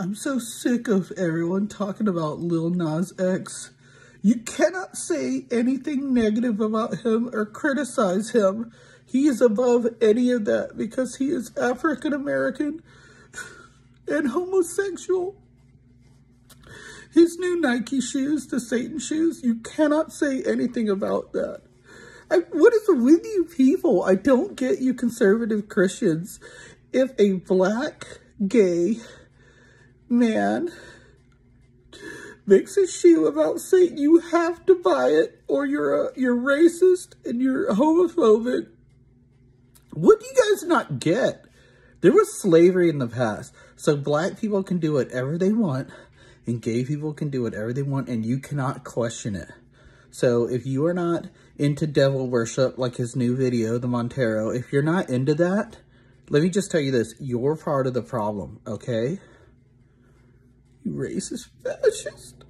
I'm so sick of everyone talking about Lil Nas X. You cannot say anything negative about him or criticize him. He is above any of that because he is African American and homosexual. His new Nike shoes, the Satan shoes, you cannot say anything about that. I, what is with you people? I don't get you conservative Christians. If a black, gay, man makes a shoe about Satan, you have to buy it or you're a, you're racist and you're homophobic. What do you guys not get? There was slavery in the past. So black people can do whatever they want and gay people can do whatever they want and you cannot question it. So if you are not into devil worship like his new video, the Montero, if you're not into that, let me just tell you this, you're part of the problem, okay? Racist fascist.